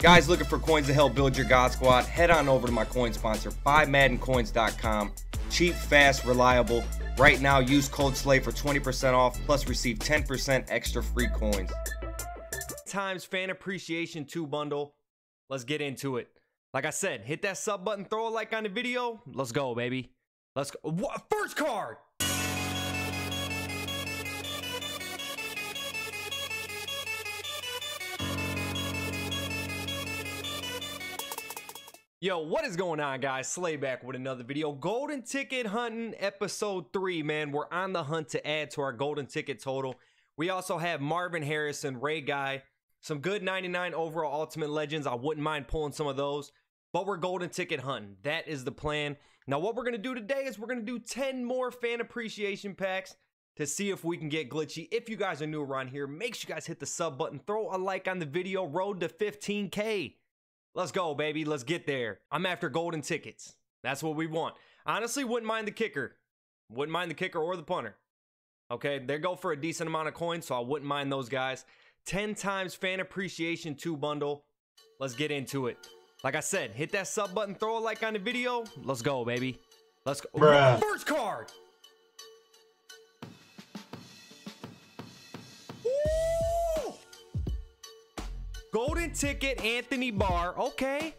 Guys looking for coins to help build your God Squad, head on over to my coin sponsor, buymaddencoins.com. Cheap, fast, reliable. Right now, use code SLAY for 20% off, plus receive 10% extra free coins. Times Fan Appreciation 2 bundle. Let's get into it. Like I said, hit that sub button, throw a like on the video. Let's go, baby. Let's go. What? First card! Yo, what is going on, guys? Slay back with another video. Golden ticket hunting episode three, man. We're on the hunt to add to our golden ticket total. We also have Marvin Harrison, Ray Guy, some good 99 overall Ultimate Legends. I wouldn't mind pulling some of those, but we're golden ticket hunting. That is the plan. Now, what we're going to do today is we're going to do 10 more fan appreciation packs to see if we can get glitchy. If you guys are new around here, make sure you guys hit the sub button, throw a like on the video, road to 15K. Let's go, baby. Let's get there. I'm after golden tickets. That's what we want. Honestly, wouldn't mind the kicker. Wouldn't mind the kicker or the punter. Okay, they go for a decent amount of coins, so I wouldn't mind those guys. 10 times fan appreciation 2 bundle. Let's get into it. Like I said, hit that sub button, throw a like on the video. Let's go, baby. Let's go. Bruh. First card. Golden ticket, Anthony Barr. Okay.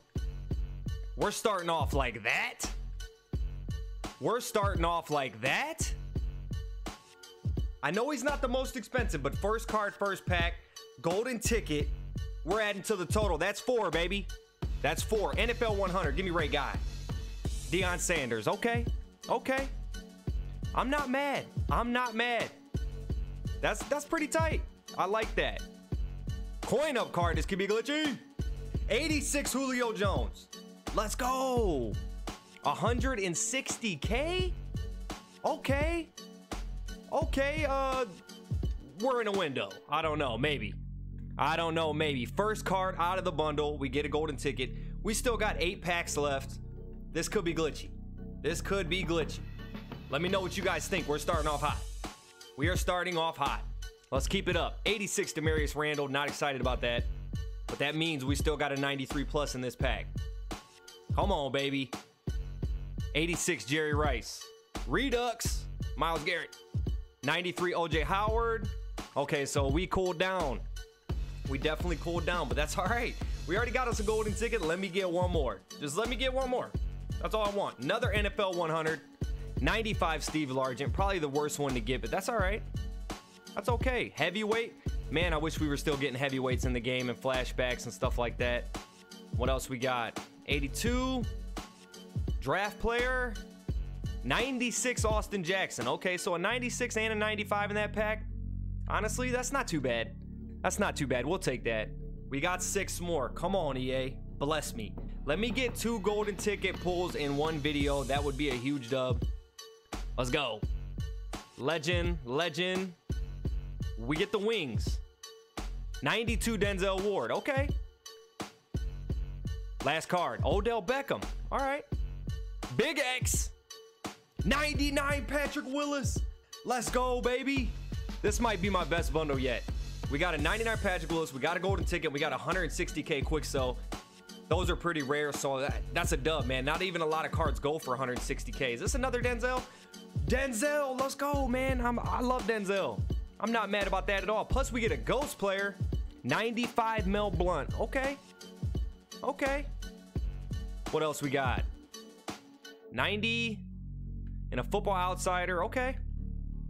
We're starting off like that. We're starting off like that. I know he's not the most expensive, but first card, first pack, golden ticket. We're adding to the total. That's four, baby. That's four. NFL 100. Give me Ray Guy. Deion Sanders. Okay. Okay. I'm not mad. I'm not mad. That's that's pretty tight. I like that. Coin up card. This could be glitchy. 86 Julio Jones. Let's go. 160k. Okay. Okay. Uh, we're in a window. I don't know. Maybe. I don't know. Maybe. First card out of the bundle. We get a golden ticket. We still got eight packs left. This could be glitchy. This could be glitchy. Let me know what you guys think. We're starting off hot. We are starting off hot. Let's keep it up. 86 Damarious Randall. Not excited about that. But that means we still got a 93 plus in this pack. Come on, baby. 86 Jerry Rice. Redux. Myles Garrett. 93 OJ Howard. Okay, so we cooled down. We definitely cooled down, but that's all right. We already got us a golden ticket. Let me get one more. Just let me get one more. That's all I want. Another NFL 100. 95 Steve Largent. Probably the worst one to get, but that's all right. That's okay. Heavyweight. Man, I wish we were still getting heavyweights in the game and flashbacks and stuff like that. What else we got? 82. Draft player. 96 Austin Jackson. Okay, so a 96 and a 95 in that pack. Honestly, that's not too bad. That's not too bad. We'll take that. We got six more. Come on, EA. Bless me. Let me get two golden ticket pulls in one video. That would be a huge dub. Let's go. Legend, legend. We get the wings. 92 Denzel Ward. Okay. Last card. Odell Beckham. All right. Big X. 99 Patrick Willis. Let's go, baby. This might be my best bundle yet. We got a 99 Patrick Willis. We got a golden ticket. We got 160k quick sell. Those are pretty rare, so that, that's a dub, man. Not even a lot of cards go for 160k. Is this another Denzel? Denzel, let's go, man. I'm, I love Denzel. I'm not mad about that at all. Plus, we get a ghost player. 95 Mel Blount. Okay. Okay. What else we got? 90 and a football outsider. Okay.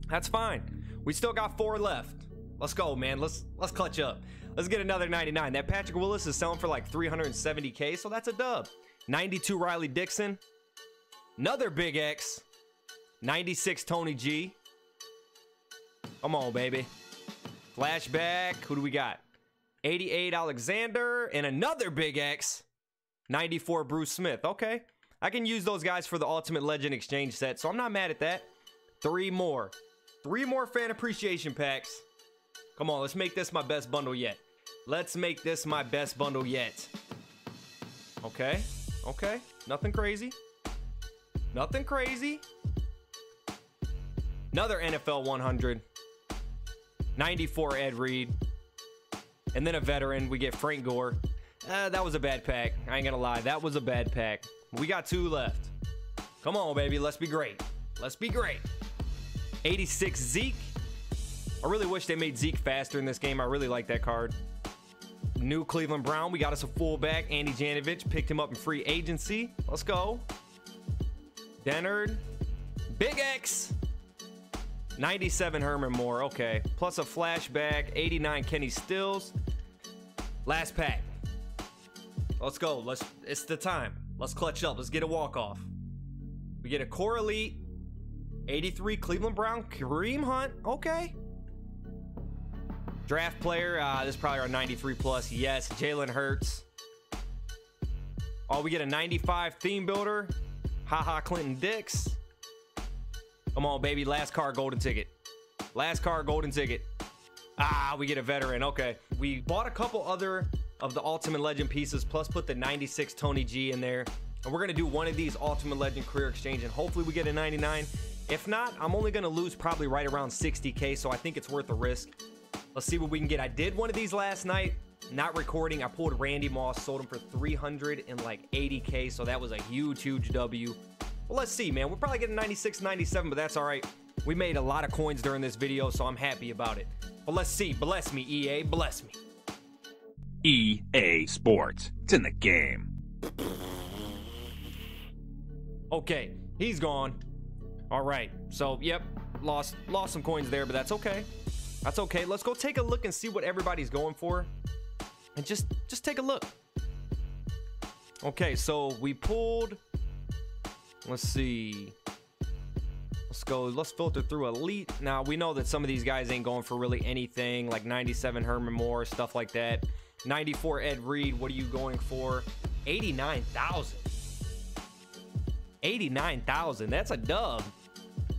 That's fine. We still got four left. Let's go, man. Let's let's clutch up. Let's get another 99. That Patrick Willis is selling for like 370k, so that's a dub. 92 Riley Dixon. Another Big X. 96 Tony G. Come on, baby. Flashback. Who do we got? 88 Alexander and another Big X. 94 Bruce Smith. Okay. I can use those guys for the Ultimate Legend Exchange set, so I'm not mad at that. Three more. Three more fan appreciation packs. Come on, let's make this my best bundle yet. Let's make this my best bundle yet. Okay. Okay. Nothing crazy. Nothing crazy. Another NFL 100. 94 Ed Reed. And then a veteran, we get Frank Gore. Uh, that was a bad pack. I ain't gonna lie. That was a bad pack. We got two left. Come on, baby. Let's be great. Let's be great. 86 Zeke. I really wish they made Zeke faster in this game. I really like that card. New Cleveland Brown. We got us a fullback. Andy Janovich. Picked him up in free agency. Let's go. Dennard. Big X. 97 Herman Moore. Okay. Plus a flashback. 89 Kenny Stills. Last pack. Let's go. Let's. It's the time. Let's clutch up. Let's get a walk off. We get a core elite. 83 Cleveland Brown. Kareem Hunt. Okay. Draft player. Uh, this is probably our 93 plus. Yes. Jalen Hurts. Oh, we get a 95 theme builder. Ha Ha Clinton-Dix. Come on, baby. Last car golden ticket. Last car golden ticket. Ah, we get a veteran. Okay. We bought a couple other of the Ultimate Legend pieces, plus put the 96 Tony G in there. And we're going to do one of these Ultimate Legend Career Exchange, and hopefully we get a 99. If not, I'm only going to lose probably right around 60K, so I think it's worth the risk. Let's see what we can get. I did one of these last night, not recording. I pulled Randy Moss, sold him for 300 and like 80K, so that was a huge, huge W. Well, let's see, man. We're probably getting 96, 97, but that's all right. We made a lot of coins during this video, so I'm happy about it. But let's see. Bless me, EA. Bless me. EA Sports. It's in the game. Okay, he's gone. All right. So, yep, lost lost some coins there, but that's okay. That's okay. Let's go take a look and see what everybody's going for. And just just take a look. Okay, so we pulled Let's see. Let's go. Let's filter through elite. Now we know that some of these guys ain't going for really anything, like 97 Herman Moore, stuff like that. 94 Ed Reed. What are you going for? 89,000. 89,000. That's a dub.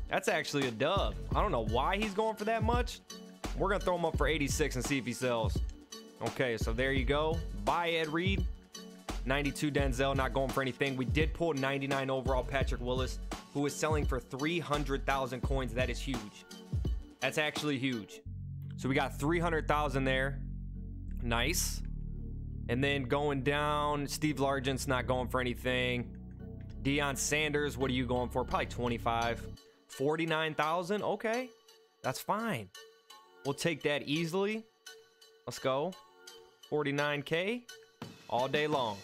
That's actually a dub. I don't know why he's going for that much. We're gonna throw him up for 86 and see if he sells. Okay, so there you go. Buy Ed Reed. 92 Denzel, not going for anything. We did pull 99 overall Patrick Willis, who is selling for 300,000 coins. That is huge. That's actually huge. So we got 300,000 there. Nice. And then going down, Steve Largent's not going for anything. Deion Sanders, what are you going for? Probably 25. 49,000? Okay. That's fine. We'll take that easily. Let's go. 49K all day long.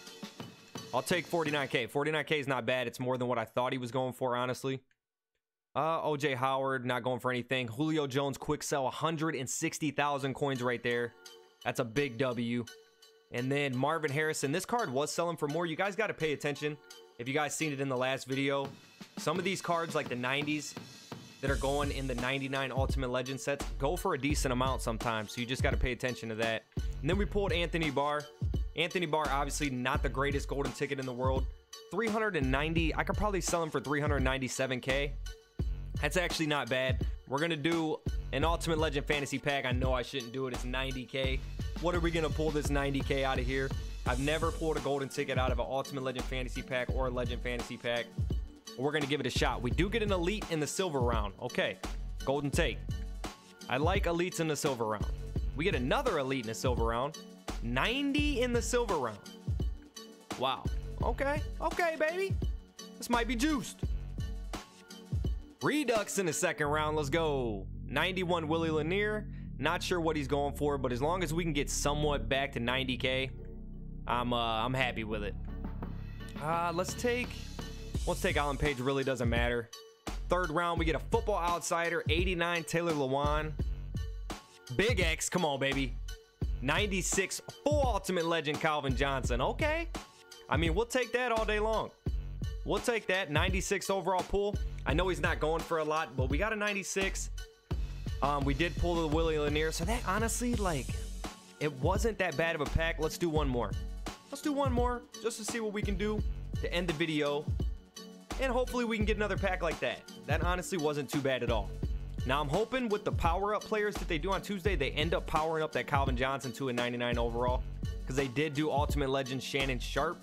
I'll take 49K. 49K is not bad. It's more than what I thought he was going for, honestly. Uh, OJ Howard, not going for anything. Julio Jones, quick sell, 160,000 coins right there. That's a big W. And then Marvin Harrison. This card was selling for more. You guys got to pay attention. If you guys seen it in the last video, some of these cards, like the 90s, that are going in the 99 Ultimate Legend sets, go for a decent amount sometimes. So you just got to pay attention to that. And then we pulled Anthony Barr. Anthony Barr, obviously not the greatest golden ticket in the world. 390, I could probably sell him for 397K. That's actually not bad. We're to do an Ultimate Legend Fantasy Pack. I know I shouldn't do it. It's 90K. What are we to pull this 90K out of here? I've never pulled a golden ticket out of an Ultimate Legend Fantasy Pack or a Legend Fantasy Pack. We're to give it a shot. We do get an Elite in the Silver round. Okay, golden take. I like Elites in the Silver round. We get another Elite in the Silver round. 90 in the silver round. Wow. Okay. Okay, baby. This might be juiced. Redux in the second round. Let's go. 91 Willie Lanier. Not sure what he's going for, but as long as we can get somewhat back to 90k, I'm uh, I'm happy with it. Uh, let's take let's take Alan Page. Really doesn't matter. Third round, we get a football outsider, 89 Taylor Lewan. Big X, come on, baby. 96 full Ultimate Legend Calvin Johnson. Okay. I mean, we'll take that all day long. We'll take that 96 overall pull. I know he's not going for a lot, but we got a 96. Um, we did pull the Willie Lanier, so that honestly, like, it wasn't that bad of a pack. Let's do one more. Let's do one more just to see what we can do to end the video. And hopefully we can get another pack like that. That honestly wasn't too bad at all. Now, I'm hoping with the power up players that they do on Tuesday, they end up powering up that Calvin Johnson to a 99 overall because they did do Ultimate Legend Shannon Sharpe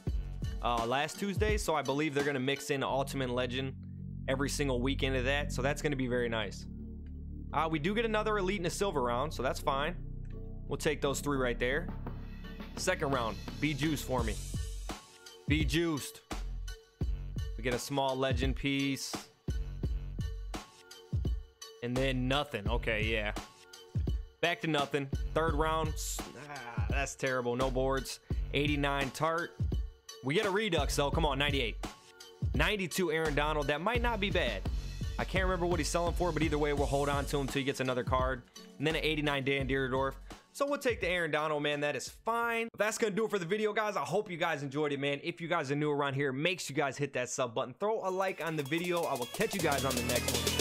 uh, last Tuesday. So I believe they're going to mix in Ultimate Legend every single weekend of that. So that's going to be very nice. Uh, we do get another Elite in a Silver round, so that's fine. We'll take those three right there. Second round, be juiced for me. Be juiced. We get a small legend piece. And then nothing. Okay, yeah. Back to nothing. Third round. Ah, that's terrible. No boards. 89 Tart. We get a Redux, though. Come on, 98. 92 Aaron Donald. That might not be bad. I can't remember what he's selling for, but either way, we'll hold on to him until he gets another card. And then an 89 Dan Dierdorf. So we'll take the Aaron Donald, man. That is fine. That's going to do it for the video, guys. I hope you guys enjoyed it, man. If you guys are new around here, make sure you guys hit that sub button. Throw a like on the video. I will catch you guys on the next one.